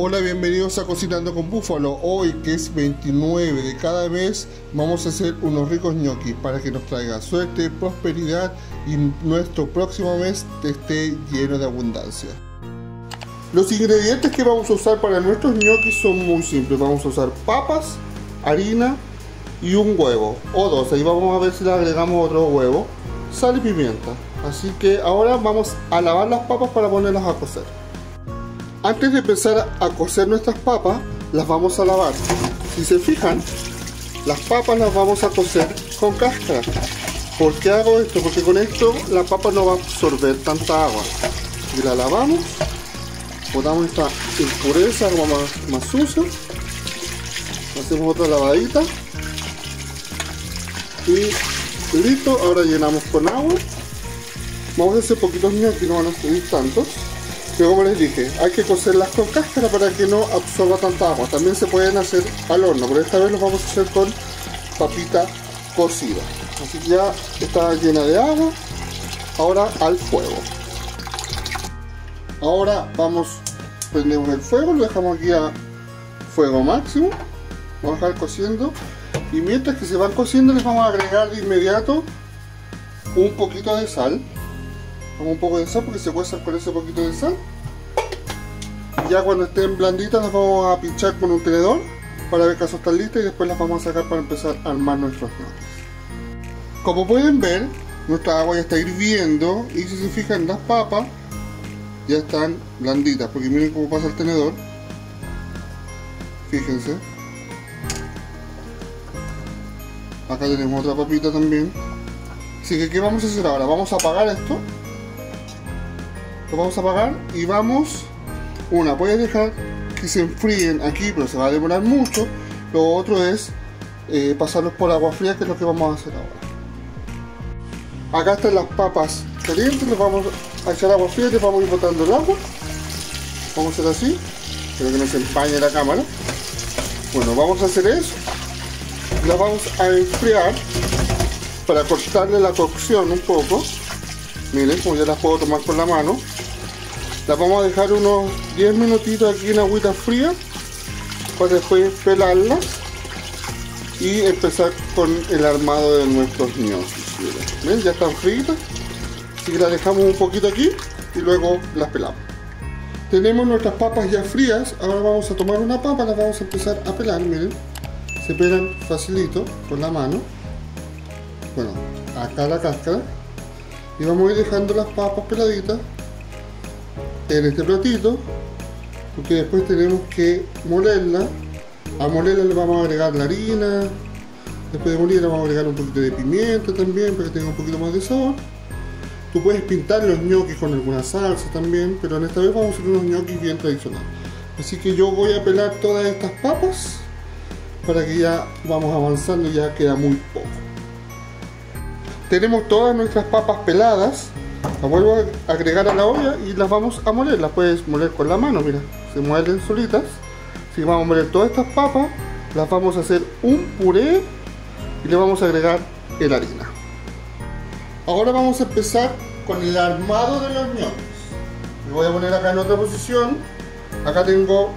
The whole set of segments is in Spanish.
Hola, bienvenidos a Cocinando con Búfalo. Hoy, que es 29 de cada mes, vamos a hacer unos ricos ñoquis para que nos traiga suerte, prosperidad y nuestro próximo mes esté lleno de abundancia. Los ingredientes que vamos a usar para nuestros ñoquis son muy simples. Vamos a usar papas, harina y un huevo o dos. Ahí vamos a ver si le agregamos otro huevo, sal y pimienta. Así que ahora vamos a lavar las papas para ponerlas a cocer. Antes de empezar a cocer nuestras papas, las vamos a lavar. Si se fijan, las papas las vamos a cocer con cáscara. ¿Por qué hago esto? Porque con esto la papa no va a absorber tanta agua. Y la lavamos, botamos esta impureza, agua más, más sucia. Hacemos otra lavadita. Y listo, ahora llenamos con agua. Vamos a hacer poquitos ñoquis, no van a subir tantos. Pero como les dije, hay que cocerlas con cáscara para que no absorba tanta agua. También se pueden hacer al horno, pero esta vez los vamos a hacer con papita cocida. Así que ya está llena de agua. Ahora al fuego. Ahora vamos, prendemos el fuego, lo dejamos aquí a fuego máximo. Vamos a dejar cociendo. Y mientras que se van cociendo les vamos a agregar de inmediato un poquito de sal un poco de sal porque se cuezan con ese poquito de sal. Ya cuando estén blanditas las vamos a pinchar con un tenedor para ver que están listas y después las vamos a sacar para empezar a armar nuestros ñoquis como pueden ver nuestra agua ya está hirviendo y si se fijan las papas ya están blanditas porque miren cómo pasa el tenedor. Fíjense. Acá tenemos otra papita también. Así que ¿qué vamos a hacer ahora? vamos a apagar esto lo vamos a apagar y vamos una a dejar que se enfríen aquí pero se va a demorar mucho. Lo otro es eh, pasarlos por agua fría que es lo que vamos a hacer ahora. Acá están las papas calientes les vamos a echar agua fría les vamos a ir botando el agua. Vamos a hacer así espero que no se empañe la cámara. Bueno vamos a hacer eso. Las vamos a enfriar para cortarle la cocción un poco miren como ya las puedo tomar con la mano. Las vamos a dejar unos 10 minutitos aquí en agüita fría para después pelarlas y empezar con el armado de nuestros ñoquis ¿Ven? ya están fritas así que las dejamos un poquito aquí y luego las pelamos. Tenemos nuestras papas ya frías. Ahora vamos a tomar una papa las vamos a empezar a pelar miren. Se pelan facilito con la mano. Bueno acá la cáscara y vamos a ir dejando las papas peladitas en este platito porque después tenemos que molerla. A molerla le vamos a agregar la harina después de molerla vamos a agregar un poquito de pimienta también para que tenga un poquito más de sabor. Tú puedes pintar los ñoquis con alguna salsa también pero en esta vez vamos a hacer unos ñoquis bien tradicionales. Así que yo voy a pelar todas estas papas para que ya vamos avanzando ya queda muy poco tenemos todas nuestras papas peladas las vuelvo a agregar a la olla y las vamos a moler. Las puedes moler con la mano, mira, se muelen solitas. Así que vamos a moler todas estas papas, las vamos a hacer un puré y le vamos a agregar el harina. Ahora vamos a empezar con el armado de los ñoquis. Me voy a poner acá en otra posición. Acá tengo,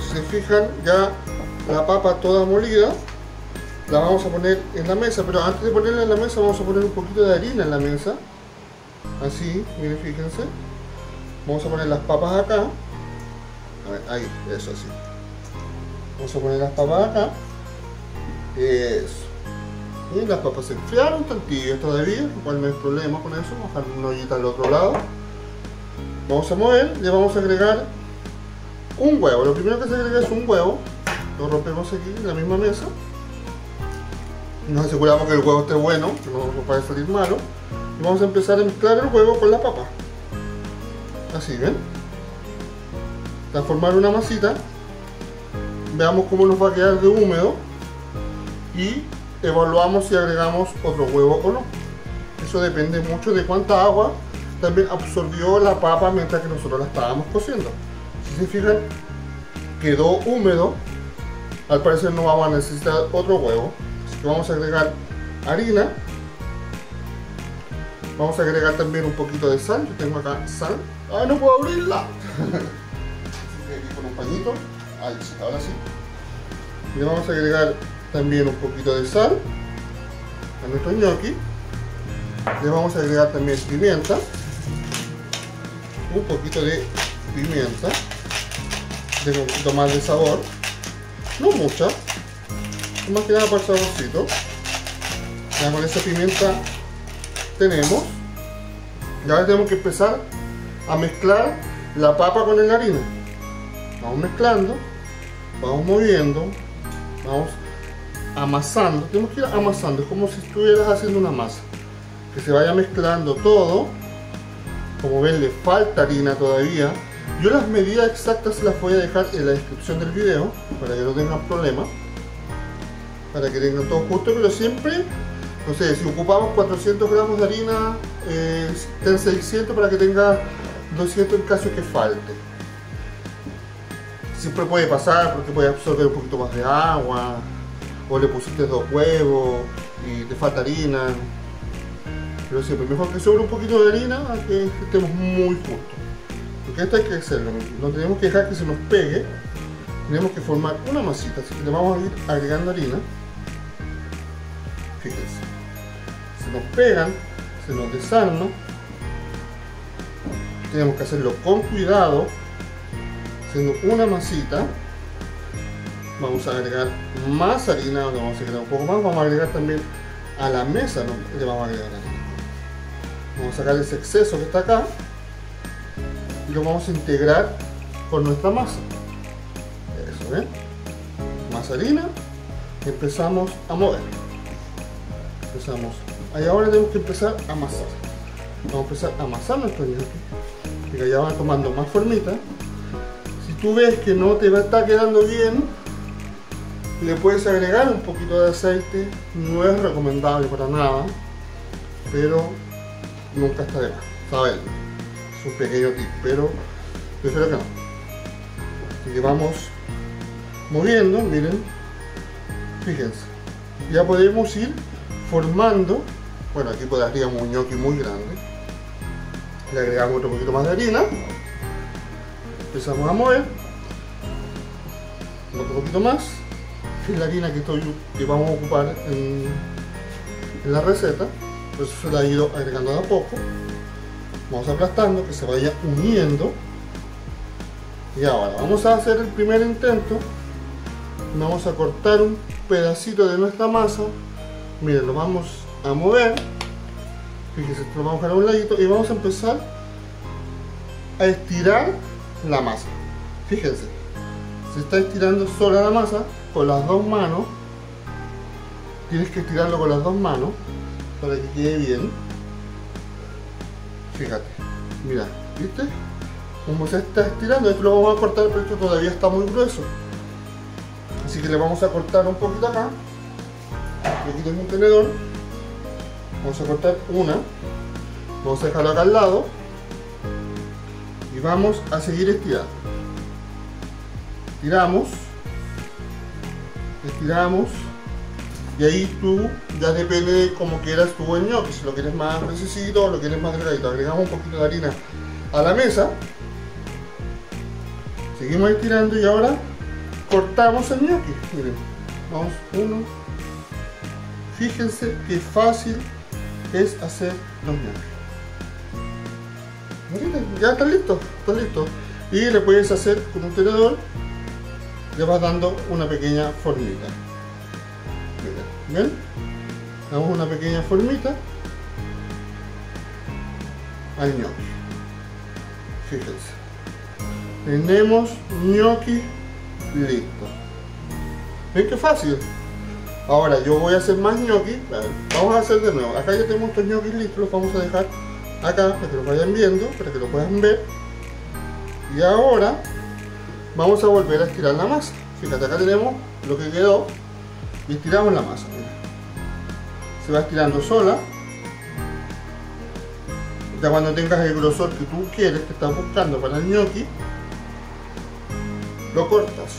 si se fijan, ya la papa toda molida. La vamos a poner en la mesa, pero antes de ponerla en la mesa vamos a poner un poquito de harina en la mesa así, miren, fíjense. Vamos a poner las papas acá. A ver, ahí, eso así. Vamos a poner las papas acá. Eso. Y las papas se enfriaron, tibias todavía, cual no hay problema con eso. Vamos a dejar una ollita al otro lado. Vamos a mover, le vamos a agregar un huevo. Lo primero que se agrega es un huevo. Lo rompemos aquí en la misma mesa. Nos aseguramos que el huevo esté bueno, que no nos puede salir malo. Vamos a empezar a mezclar el huevo con la papa. Así, ¿ven? a formar una masita. Veamos cómo nos va a quedar de húmedo. Y evaluamos si agregamos otro huevo o no. Eso depende mucho de cuánta agua también absorbió la papa mientras que nosotros la estábamos cociendo. Si se fijan quedó húmedo. Al parecer no vamos a necesitar otro huevo vamos a agregar harina Vamos a agregar también un poquito de sal. Yo tengo acá sal. ¡Ay, no puedo abrirla! con un pañito. Ahí ahora sí. Le vamos a agregar también un poquito de sal a nuestro gnocchi. Le vamos a agregar también pimienta. Un poquito de pimienta. De un poquito más de sabor. No mucha. Más que nada para el saborcito. Ya con esa pimienta tenemos. Y ahora tenemos que empezar a mezclar la papa con la harina. Vamos mezclando, vamos moviendo, vamos amasando. Tenemos que ir amasando, es como si estuvieras haciendo una masa. Que se vaya mezclando todo. Como ven, le falta harina todavía. Yo las medidas exactas las voy a dejar en la descripción del video para que no tengan problemas. Para que tengan todo justo, pero siempre no sé, si ocupamos 400 gramos de harina, eh, ten 600 para que tenga 200 en caso que falte. Siempre puede pasar porque puede absorber un poquito más de agua, o le pusiste dos huevos y te falta harina. Pero siempre mejor que sobre un poquito de harina a que estemos muy justos. Porque esto hay que hacerlo, no tenemos que dejar que se nos pegue, tenemos que formar una masita, así que le vamos a ir agregando harina. Nos pegan, se nos desarman tenemos que hacerlo con cuidado haciendo una masita vamos a agregar más harina vamos a agregar un poco más vamos a agregar también a la mesa le vamos a agregar harina. Vamos a sacar ese exceso que está acá y lo vamos a integrar con nuestra masa. Eso ¿ven? más harina empezamos a mover. Empezamos ahora tenemos que empezar a amasar vamos a empezar a amasar nuestro gnocchi que ya van tomando más formita. Si tú ves que no te va a estar quedando bien, le puedes agregar un poquito de aceite. No es recomendable para nada, pero nunca está de más. Saben, es un pequeño tip, pero prefiero que no. Así que vamos moviendo, miren, fíjense. Ya podemos ir formando, bueno aquí podríamos un gnocchi muy grande. Le agregamos otro poquito más de harina. Empezamos a mover. Otro poquito más. Es la harina que, estoy, que vamos a ocupar en, la receta. Entonces se la he ido agregando de a poco. Vamos aplastando que se vaya uniendo. Y ahora vamos a hacer el primer intento. Vamos a cortar un pedacito de nuestra masa. Miren lo vamos a mover Fíjense, lo vamos a dejar a un ladito y vamos a empezar a estirar la masa. Fíjense, se está estirando sola la masa con las dos manos. Tienes que estirarlo con las dos manos para que quede bien. Fíjate, mira, ¿viste? Como se está estirando, esto lo vamos a cortar, pero esto todavía está muy grueso. Así que le vamos a cortar un poquito acá. Aquí tengo un tenedor vamos a cortar una. Vamos a dejarlo acá al lado. Y vamos a seguir estirando. Estiramos. Estiramos. Y ahí tú ya depende de cómo quieras tu gnocchi. Si lo quieres más necesito o lo quieres más delgadito. Agregamos un poquito de harina a la mesa. Seguimos estirando y ahora cortamos el gnocchi. Miren vamos uno. Fíjense qué fácil es hacer los gnocchi. Ya está listo, está listo. Y le puedes hacer con un tenedor, le vas dando una pequeña formita. ¿ven? Damos una pequeña formita al gnocchi. Fíjense. Tenemos gnocchi listo. ¿Ven qué fácil? Ahora yo voy a hacer más gnocchi. Vamos a hacer de nuevo. Acá ya tenemos estos gnocchi listos. Los vamos a dejar acá para que los vayan viendo, para que lo puedan ver. Y ahora vamos a volver a estirar la masa. Fíjate, acá tenemos lo que quedó y estiramos la masa. Se va estirando sola. Ya cuando tengas el grosor que tú quieres, que estás buscando para el gnocchi, lo cortas.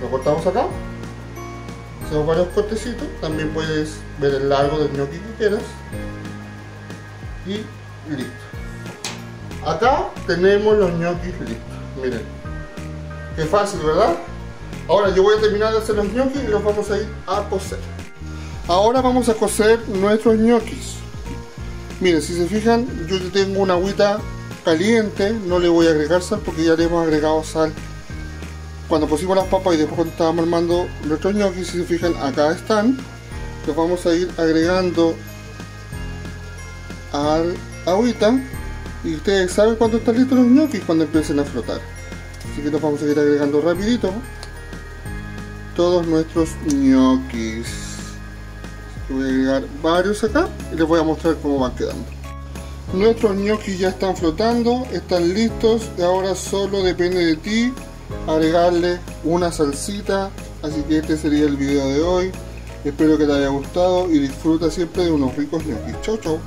Lo cortamos acá varios cortecitos también puedes ver el largo del gnocchi que quieras y listo acá tenemos los gnocchis listos miren Qué fácil, ¿verdad? Ahora yo voy a terminar de hacer los ñoquis y los vamos a ir a cocer. Ahora vamos a cocer nuestros ñoquis. Miren, si se fijan, yo tengo una agüita caliente, no le voy a agregar sal porque ya le hemos agregado sal cuando pusimos las papas y después cuando estábamos armando nuestros ñoquis, si se fijan, acá están. Los vamos a ir agregando al agüita y ustedes saben cuándo están listos los ñoquis cuando empiecen a flotar. Así que los vamos a ir agregando rapidito todos nuestros ñoquis. Voy a agregar varios acá y les voy a mostrar cómo van quedando. Nuestros ñoquis ya están flotando, están listos y ahora solo depende de ti agregarle una salsita. Así que este sería el video de hoy. Espero que te haya gustado y disfruta siempre de unos ricos ñoquis. Chau chau.